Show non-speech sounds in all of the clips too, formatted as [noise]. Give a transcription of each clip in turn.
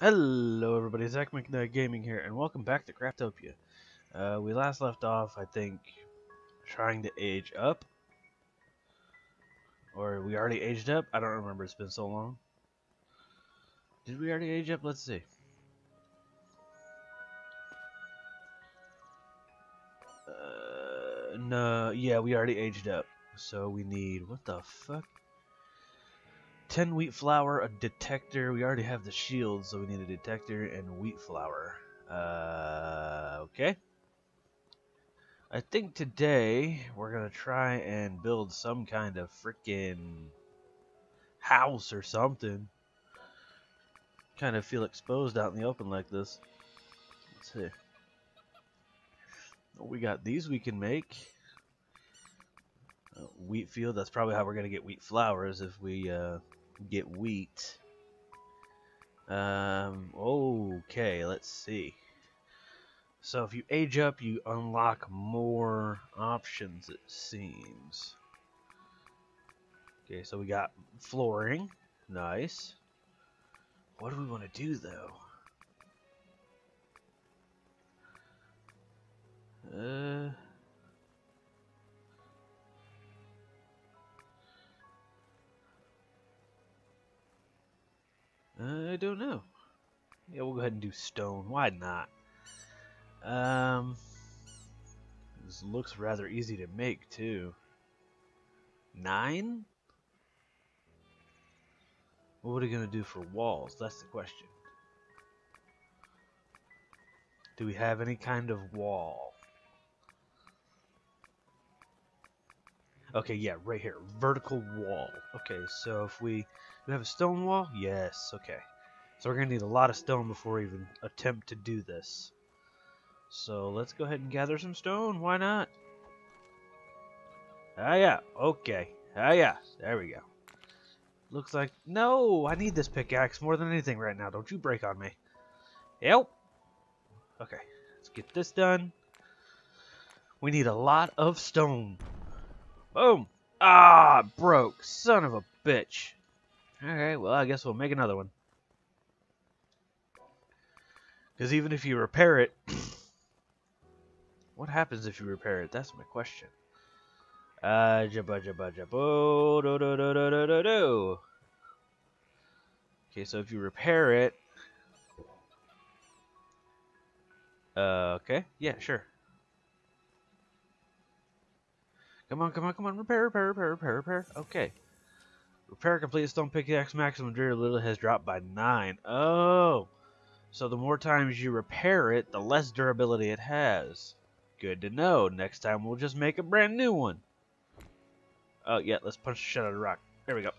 Hello everybody, Zak McKnight Gaming here, and welcome back to Craftopia. Uh, we last left off, I think, trying to age up. Or we already aged up? I don't remember, it's been so long. Did we already age up? Let's see. Uh, no, yeah, we already aged up. So we need, what the fuck? 10 wheat flour, a detector. We already have the shield, so we need a detector and wheat flour. Uh, okay. I think today we're going to try and build some kind of freaking house or something. Kind of feel exposed out in the open like this. Let's see. We got these we can make. Uh, wheat field, that's probably how we're going to get wheat flour if we uh, get wheat. Um, okay, let's see. So if you age up, you unlock more options, it seems. Okay, so we got flooring. Nice. What do we want to do, though? Uh... I don't know. Yeah, we'll go ahead and do stone. Why not? Um, this looks rather easy to make too. Nine? What are we gonna do for walls? That's the question. Do we have any kind of wall? Okay, yeah, right here. Vertical wall. Okay, so if we we have a stone wall? Yes, okay. So we're going to need a lot of stone before we even attempt to do this. So let's go ahead and gather some stone. Why not? Ah, yeah. Okay. Ah, yeah. There we go. Looks like... No! I need this pickaxe more than anything right now. Don't you break on me. Yep. Okay. Let's get this done. We need a lot of stone. Boom! Ah! Broke. Son of a bitch. Alright, well, I guess we'll make another one. Because even if you repair it, [clears throat] what happens if you repair it? That's my question. Uh, jabba jabba jabba do do do do do do do. Okay, so if you repair it, uh, okay, yeah, sure. Come on, come on, come on, repair, repair, repair, repair, repair. Okay. Repair complete stone pickaxe maximum durability has dropped by 9. Oh! So the more times you repair it, the less durability it has. Good to know. Next time we'll just make a brand new one. Oh, yeah, let's punch the shit out of the rock. There we go.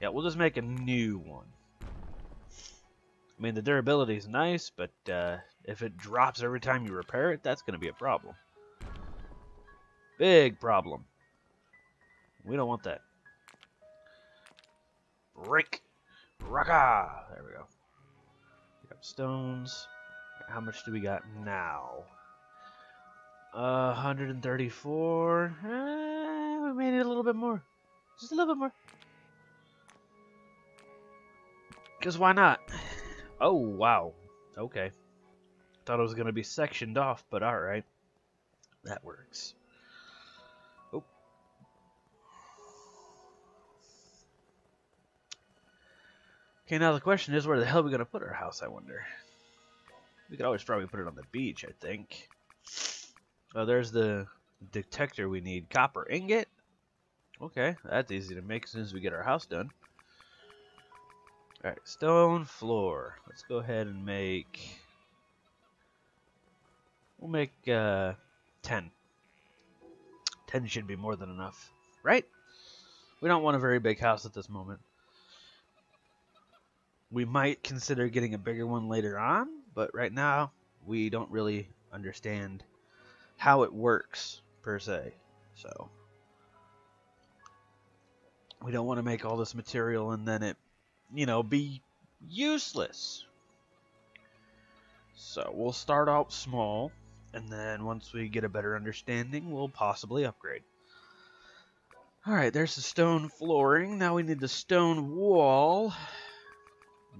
Yeah, we'll just make a new one. I mean, the durability is nice, but uh, if it drops every time you repair it, that's going to be a problem. Big problem. We don't want that. Break. Raka. There we go. Got stones. How much do we got now? Uh, 134. Uh, we may need a little bit more. Just a little bit more. Because why not? Oh, wow. Okay. Thought it was going to be sectioned off, but alright. That works. Okay, now the question is, where the hell are we going to put our house, I wonder? We could always probably put it on the beach, I think. Oh, there's the detector we need. Copper ingot? Okay, that's easy to make as soon as we get our house done. Alright, stone floor. Let's go ahead and make... We'll make, uh, 10. 10 should be more than enough, right? We don't want a very big house at this moment. We might consider getting a bigger one later on, but right now we don't really understand how it works per se. So we don't want to make all this material and then it, you know, be useless. So we'll start out small and then once we get a better understanding, we'll possibly upgrade. Alright, there's the stone flooring. Now we need the stone wall.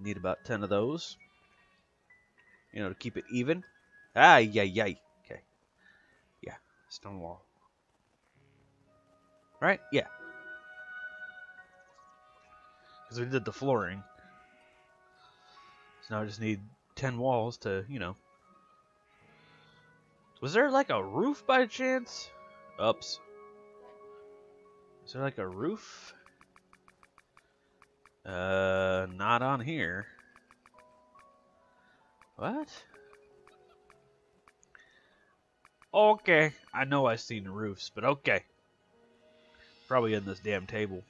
Need about 10 of those. You know, to keep it even. Ah, yeah, yeah. Okay. Yeah, stone wall. Right? Yeah. Because we did the flooring. So now I just need 10 walls to, you know. Was there like a roof by chance? Ups. Is there like a roof? Uh, not on here. What? Okay, I know I've seen roofs, but okay. Probably in this damn table.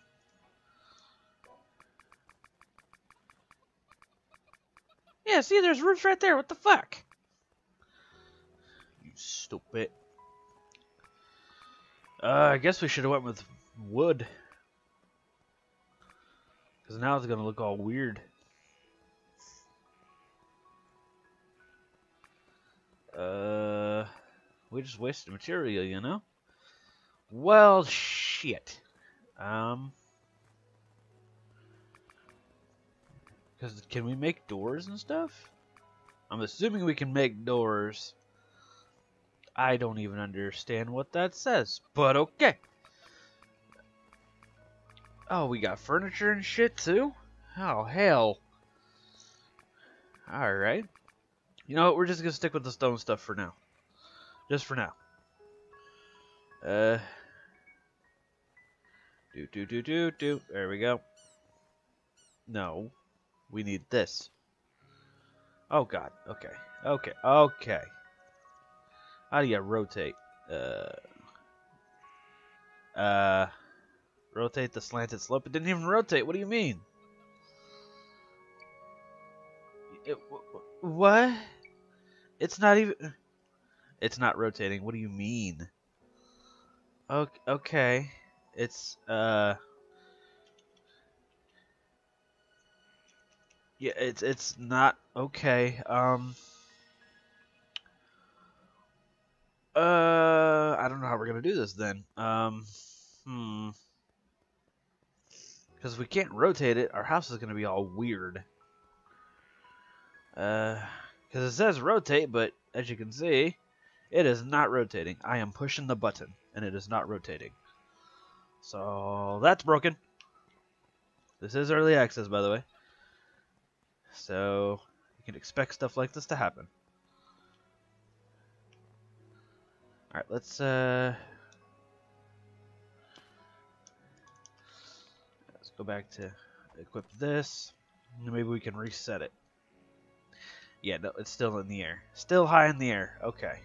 Yeah, see, there's roofs right there. What the fuck? You stupid. Uh, I guess we should have went with wood. Because now it's going to look all weird. Uh, we just wasted material, you know? Well, shit. Um... Because can we make doors and stuff? I'm assuming we can make doors. I don't even understand what that says, but okay. Oh, we got furniture and shit too? Oh, hell. Alright. You know what, we're just gonna stick with the stone stuff for now. Just for now. Uh. Do, do, do, do, do. There we go. No. We need this. Oh god. Okay. Okay. Okay. How do you rotate? Uh. Uh. Rotate the slanted slope. It didn't even rotate. What do you mean? It, what? It's not even. It's not rotating. What do you mean? Okay. okay. It's uh. Yeah, it's it's not okay. Um. Uh, I don't know how we're gonna do this then. Um, hmm. Because if we can't rotate it, our house is gonna be all weird. Uh, because it says rotate, but as you can see, it is not rotating. I am pushing the button, and it is not rotating. So that's broken. This is early access, by the way. So you can expect stuff like this to happen. Alright, let's uh go back to equip this. Maybe we can reset it. Yeah, no, it's still in the air. Still high in the air. Okay.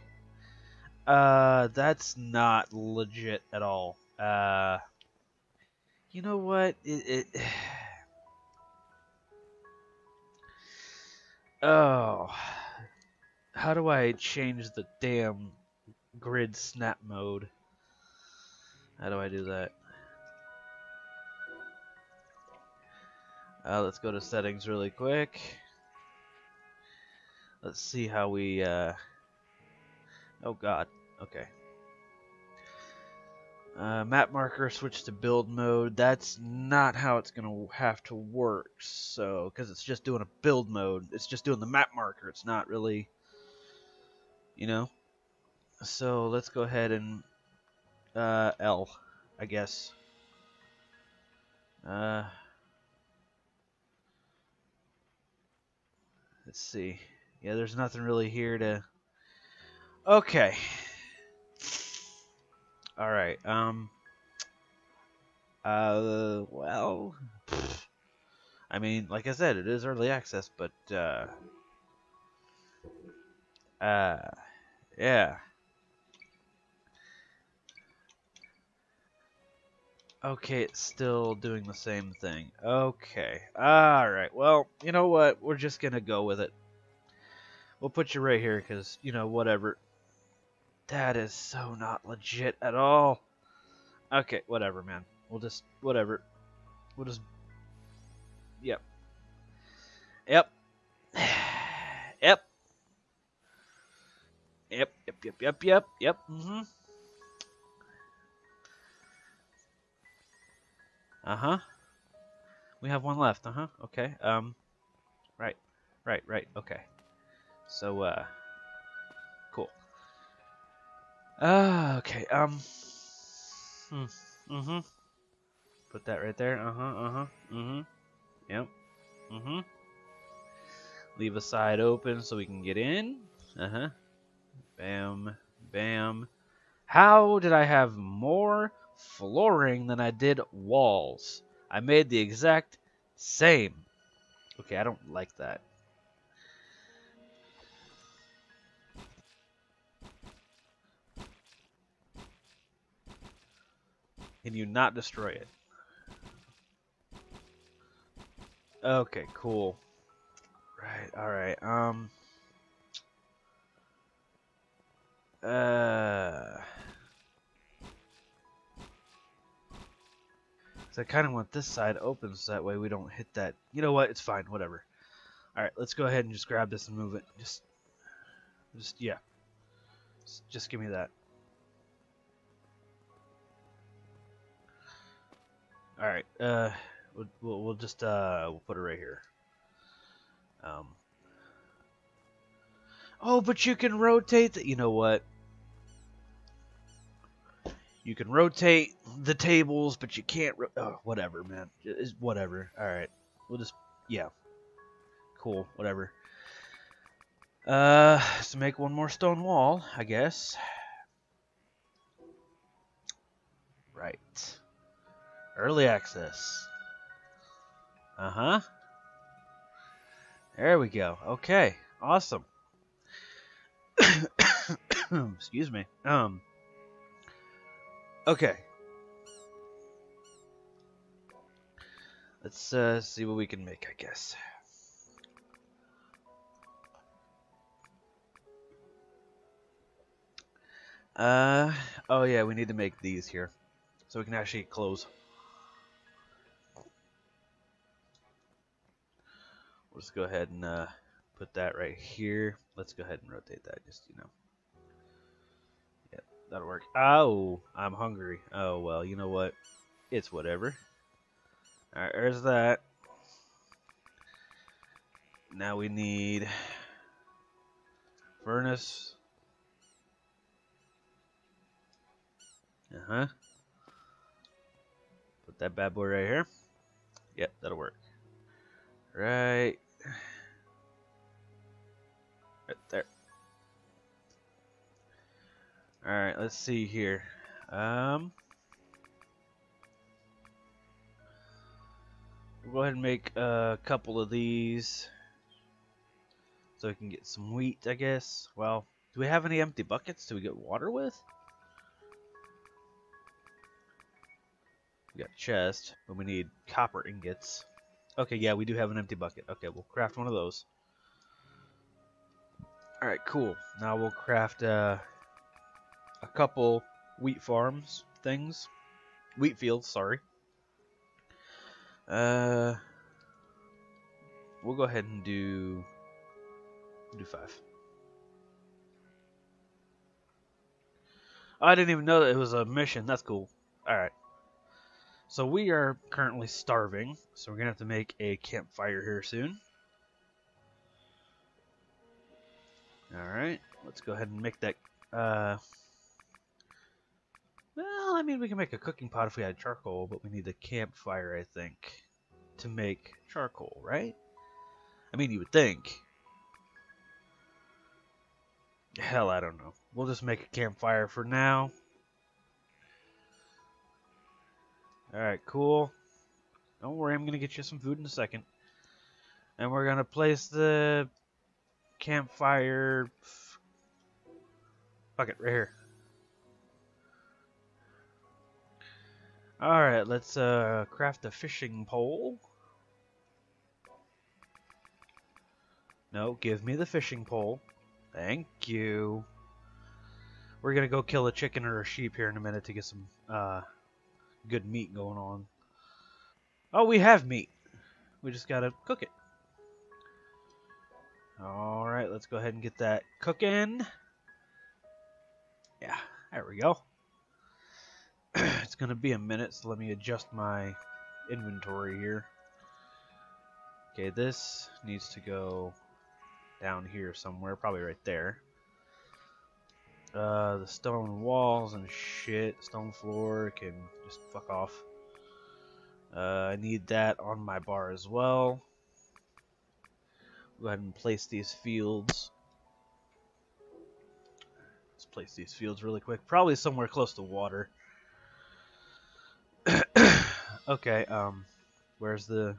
Uh that's not legit at all. Uh you know what? It, it [sighs] Oh, how do I change the damn grid snap mode? How do I do that? Uh, let's go to settings really quick. Let's see how we, uh... Oh god, okay. Uh, map marker switch to build mode. That's not how it's going to have to work. So, because it's just doing a build mode. It's just doing the map marker. It's not really, you know. So, let's go ahead and uh, L, I guess. Uh, let's see. Yeah, there's nothing really here to... Okay. All right. Um. Uh. Well. I mean, like I said, it is early access, but uh. Uh. Yeah. Okay, it's still doing the same thing. Okay. Alright, well, you know what? We're just gonna go with it. We'll put you right here, because, you know, whatever. That is so not legit at all. Okay, whatever, man. We'll just, whatever. We'll just, yep. Yep. [sighs] yep. Yep, yep, yep, yep, yep, yep, mm-hmm. Uh-huh. We have one left, uh-huh, okay. Um, Right. Right, right. Okay. So, uh, cool. Uh, okay, um, hmm, mm-hmm. Put that right there. Uh-huh, uh-huh, mm-hmm. Yep. Mm-hmm. Leave a side open so we can get in. Uh-huh. Bam, bam. How did I have more flooring than I did walls? I made the exact same. Okay, I don't like that. Can you not destroy it? Okay, cool. Right, alright, um... Uh... So I kind of want this side open so that way we don't hit that. You know what? It's fine. Whatever. All right, let's go ahead and just grab this and move it. Just, just yeah. Just, just give me that. All right. Uh, we'll, we'll, just uh we'll put it right here. Um. Oh, but you can rotate. The, you know what? You can rotate the tables, but you can't. oh, whatever, man. It's whatever. All right, we'll just yeah. Cool. Whatever. Uh, let's make one more stone wall, I guess. Right. Early access. Uh huh. There we go. Okay. Awesome. [coughs] Excuse me. Um. Okay. Let's uh, see what we can make, I guess. Uh, oh yeah, we need to make these here. So we can actually close. We'll just go ahead and uh, put that right here. Let's go ahead and rotate that, just, you know. That'll work. Oh, I'm hungry. Oh, well, you know what? It's whatever. Alright, there's that. Now we need furnace. Uh-huh. Put that bad boy right here. Yep, that'll work. Right. Right there. Alright, let's see here. Um, we'll go ahead and make a couple of these so we can get some wheat, I guess. Well, do we have any empty buckets do we get water with? We got chest, but we need copper ingots. Okay, yeah, we do have an empty bucket. Okay, we'll craft one of those. Alright, cool. Now we'll craft uh, a couple wheat farms things. Wheat fields, sorry. Uh, we'll go ahead and do do five. I didn't even know that it was a mission. That's cool. All right. So we are currently starving, so we're gonna have to make a campfire here soon. All right. Let's go ahead and make that. Uh, well, I mean, we can make a cooking pot if we had charcoal, but we need a campfire, I think, to make charcoal, right? I mean, you would think. Hell, I don't know. We'll just make a campfire for now. Alright, cool. Don't worry, I'm going to get you some food in a second. And we're going to place the campfire... bucket right here. Alright, let's uh, craft a fishing pole. No, give me the fishing pole. Thank you. We're gonna go kill a chicken or a sheep here in a minute to get some uh, good meat going on. Oh, we have meat. We just gotta cook it. Alright, let's go ahead and get that cooking. Yeah, there we go. [clears throat] it's going to be a minute, so let me adjust my inventory here. Okay, this needs to go down here somewhere, probably right there. Uh, the stone walls and shit, stone floor can just fuck off. Uh, I need that on my bar as well. Go ahead and place these fields. Let's place these fields really quick. Probably somewhere close to water. Okay, um, where's the...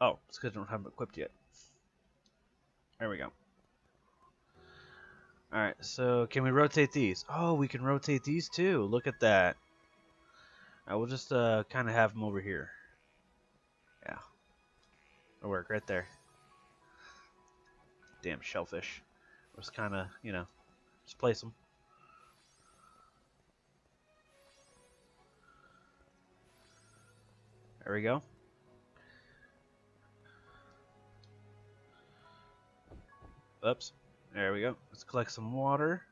Oh, it's because I don't have them equipped yet. There we go. Alright, so can we rotate these? Oh, we can rotate these too. Look at that. I will just uh, kind of have them over here. Yeah. It'll work right there. Damn shellfish. Just kind of, you know, just place them. There we go. Oops. There we go. Let's collect some water.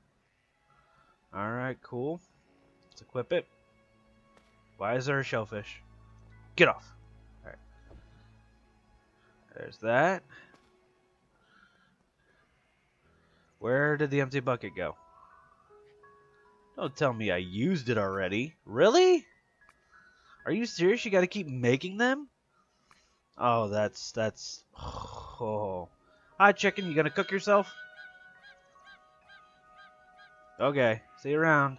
Alright, cool. Let's equip it. Why is there a shellfish? Get off. Alright. There's that. Where did the empty bucket go? Don't tell me I used it already. Really? Are you serious? You gotta keep making them? Oh, that's, that's, [sighs] oh. Hi, chicken. You gonna cook yourself? Okay. See you around.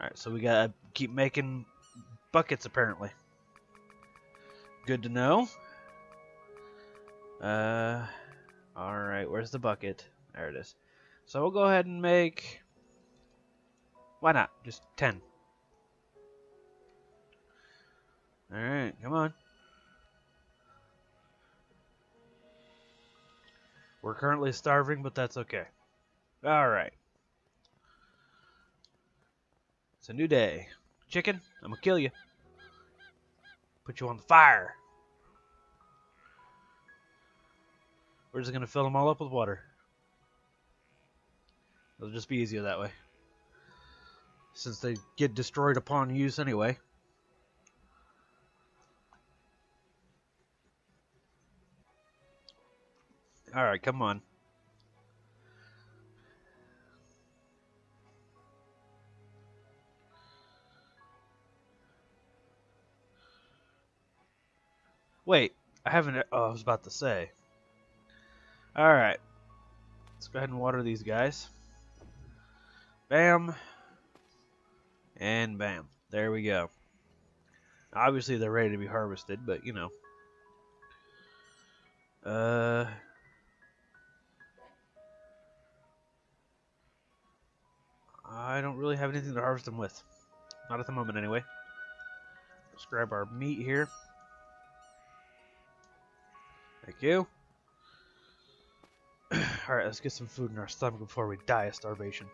Alright, so we gotta keep making buckets, apparently. Good to know. Uh, alright, where's the bucket? There it is. So we'll go ahead and make... Why not? Just 10. Alright, come on. We're currently starving, but that's okay. Alright. It's a new day. Chicken, I'm gonna kill you. Put you on the fire. We're just gonna fill them all up with water. It'll just be easier that way. Since they get destroyed upon use anyway. Alright, come on. Wait, I haven't. Oh, I was about to say. Alright. Let's go ahead and water these guys. Bam. And bam. There we go. Obviously, they're ready to be harvested, but you know. Uh. I don't really have anything to harvest them with. Not at the moment, anyway. Let's grab our meat here. Thank you. [clears throat] Alright, let's get some food in our stomach before we die of starvation.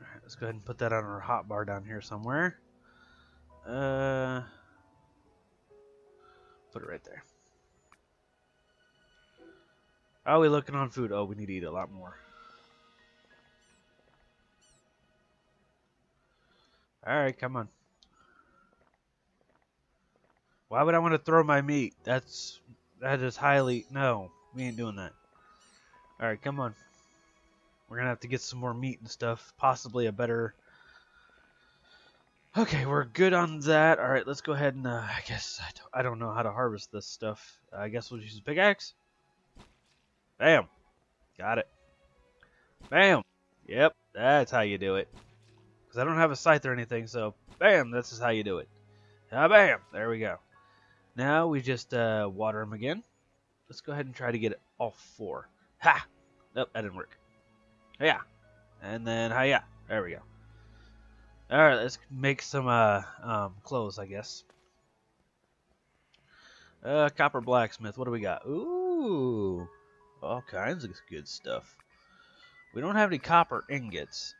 Alright, let's go ahead and put that on our hot bar down here somewhere. Uh, put it right there. How are we looking on food? Oh, we need to eat a lot more. Alright, come on. Why would I want to throw my meat? That's that is highly no. We ain't doing that. All right, come on. We're gonna have to get some more meat and stuff. Possibly a better. Okay, we're good on that. All right, let's go ahead and uh, I guess I don't, I don't know how to harvest this stuff. I guess we'll use a pickaxe. Bam. Got it. Bam. Yep, that's how you do it. Because I don't have a scythe or anything, so bam, this is how you do it. Ah, bam. There we go. Now we just uh, water them again. Let's go ahead and try to get it all four. Ha! Nope, that didn't work. Yeah. And then, hi yeah. There we go. Alright, let's make some uh, um, clothes, I guess. Uh, copper blacksmith. What do we got? Ooh, all kinds of good stuff. We don't have any copper ingots.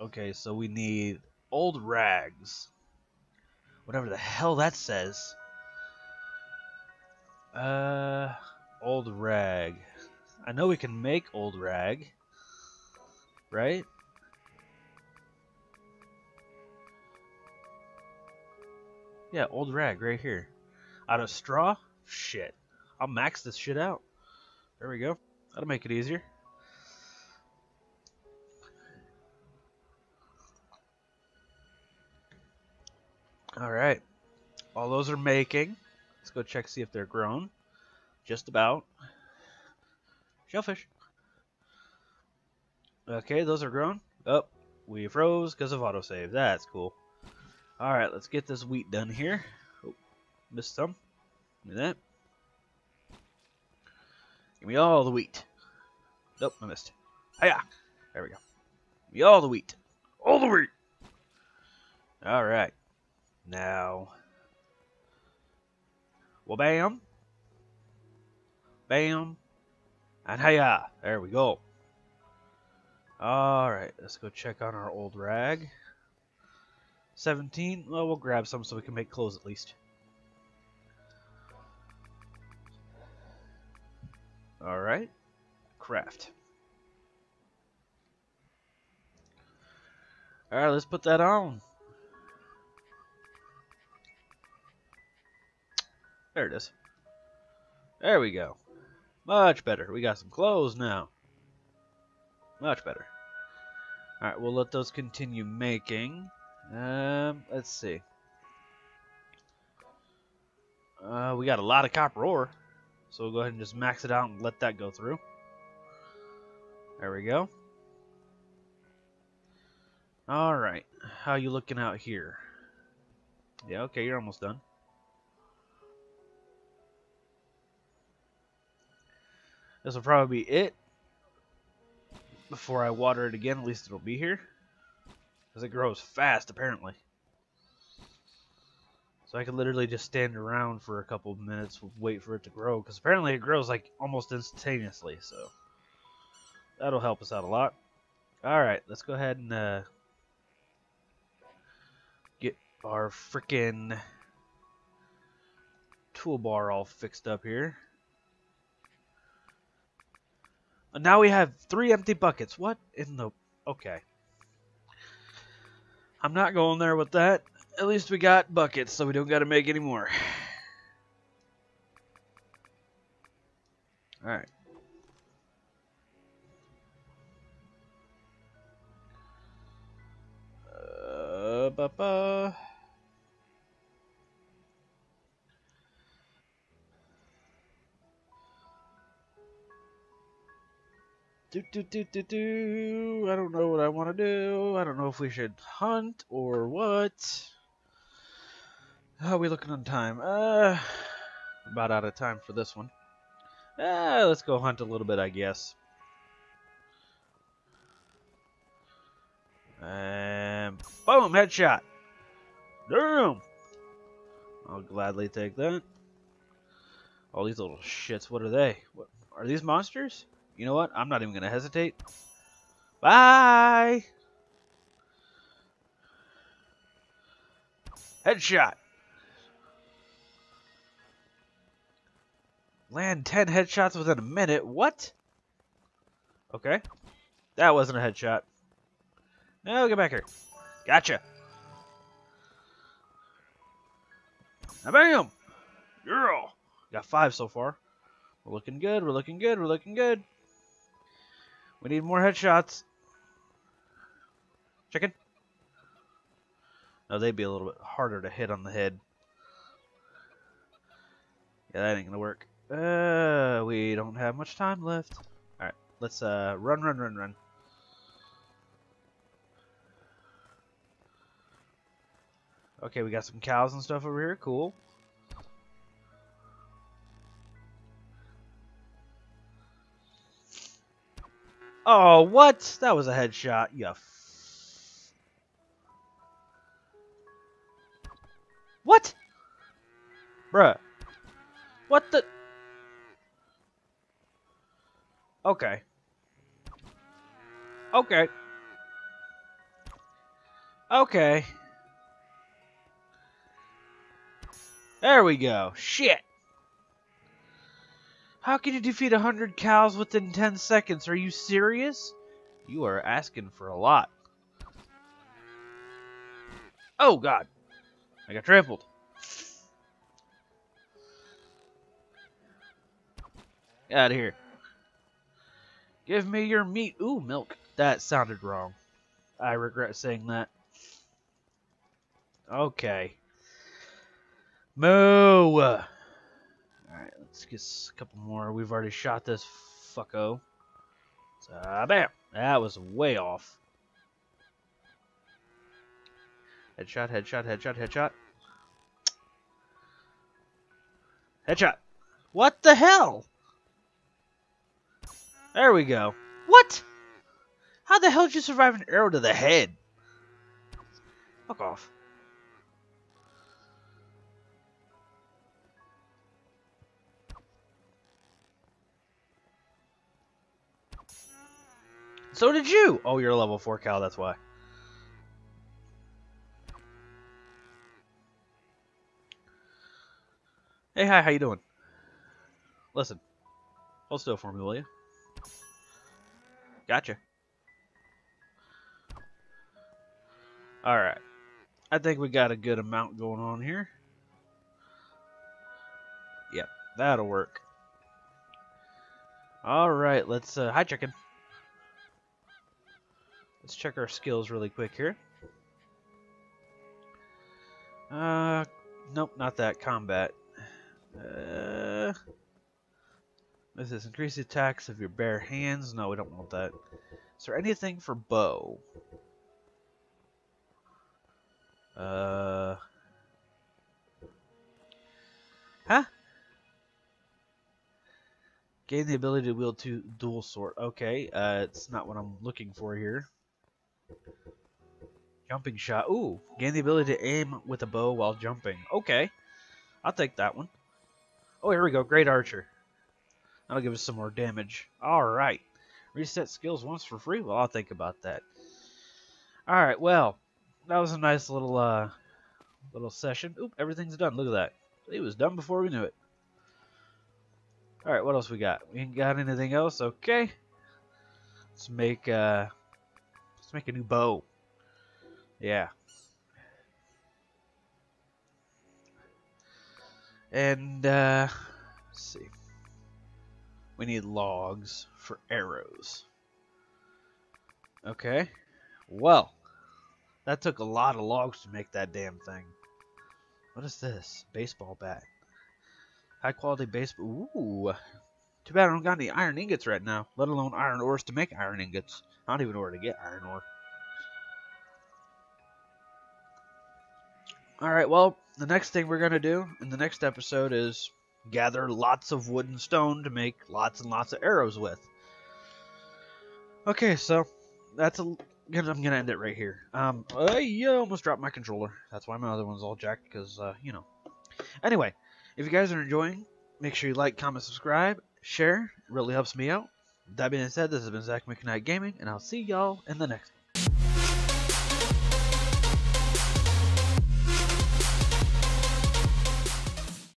Okay, so we need old rags. Whatever the hell that says. Uh, old rag. I know we can make old rag. Right? Yeah, old rag right here. Out of straw? Shit. I'll max this shit out. There we go. That'll make it easier. Alright. All those are making. Let's go check see if they're grown. Just about. Shellfish. Okay, those are grown. Oh, we froze because of autosave. That's cool. Alright, let's get this wheat done here. Oh, missed some. Give me that. Give me all the wheat. Nope, I missed. Hiya! There we go. Give me all the wheat. All the wheat! Alright. Now. Well, bam. Bam. And hiya! There we go. Alright, let's go check on our old rag. 17. Well, we'll grab some so we can make clothes at least. Alright. Craft. Alright, let's put that on. There it is. There we go. Much better. We got some clothes now. Much better. Alright, we'll let those continue making. Um, let's see. Uh, we got a lot of copper ore. So we'll go ahead and just max it out and let that go through. There we go. Alright. How you looking out here? Yeah, okay, you're almost done. This will probably be it. Before I water it again, at least it'll be here. Because it grows fast, apparently. So I could literally just stand around for a couple of minutes, wait for it to grow. Because apparently it grows like almost instantaneously, so... That'll help us out a lot. Alright, let's go ahead and uh, get our freaking toolbar all fixed up here. And now we have three empty buckets. What in the... Okay. I'm not going there with that. At least we got buckets, so we don't got to make any more. [sighs] Alright. Uh, ba -ba. Do, do, do, do, do. I don't know what I want to do. I don't know if we should hunt or what. How are we looking on time? Uh, about out of time for this one. Uh, let's go hunt a little bit, I guess. And boom, headshot. Damn. I'll gladly take that. All these little shits, what are they? What are these monsters? You know what? I'm not even going to hesitate. Bye! Headshot! Land 10 headshots within a minute? What? Okay. That wasn't a headshot. No, get back here. Gotcha. Now bam! Girl! Got five so far. We're looking good, we're looking good, we're looking good. We need more headshots. Chicken? No, they'd be a little bit harder to hit on the head. Yeah, that ain't gonna work. Uh, we don't have much time left. Alright, let's uh, run, run, run, run. Okay, we got some cows and stuff over here. Cool. Oh, what? That was a headshot. You What? Bruh. What the? Okay. Okay. Okay. There we go. Shit. How can you defeat 100 cows within 10 seconds? Are you serious? You are asking for a lot. Oh, God. I got trampled. Get out of here. Give me your meat. Ooh, milk. That sounded wrong. I regret saying that. Okay. Moo! Alright, let's get a couple more. We've already shot this fucko. So, bam! That was way off. Headshot, headshot, headshot, headshot. Headshot. What the hell? There we go. What? How the hell did you survive an arrow to the head? Fuck off. So did you! Oh, you're a level 4 cow, that's why. Hey, hi, how you doing? Listen. Hold still for me, will you? Gotcha. Alright. I think we got a good amount going on here. Yep, that'll work. Alright, let's... Uh, hi, chicken. Let's check our skills really quick here. Uh, nope, not that. Combat. Uh, this is increase the attacks of your bare hands. No, we don't want that. Is there anything for bow? Uh, huh? Gain the ability to wield two dual sword. Okay, uh, it's not what I'm looking for here. Jumping shot. Ooh, gain the ability to aim with a bow while jumping. Okay, I'll take that one. Oh, here we go. Great Archer. That'll give us some more damage. Alright. Reset skills once for free? Well, I'll think about that. Alright, well, that was a nice little uh, little session. Oop, everything's done. Look at that. It was done before we knew it. Alright, what else we got? We ain't got anything else? Okay. Let's make uh let's make a new bow. Yeah. And uh let's see. We need logs for arrows. Okay. Well, that took a lot of logs to make that damn thing. What is this? Baseball bat. High quality baseball. Ooh. Too bad I don't got any iron ingots right now, let alone iron ores to make iron ingots. I don't even know where to get iron ore. Alright, well, the next thing we're going to do in the next episode is gather lots of wood and stone to make lots and lots of arrows with. Okay, so that's a. I'm gonna end it right here. Um, I uh, almost dropped my controller. That's why my other one's all jacked, because, uh, you know. Anyway, if you guys are enjoying, make sure you like, comment, subscribe, share. It really helps me out. That being said, this has been Zak McKnight Gaming, and I'll see y'all in the next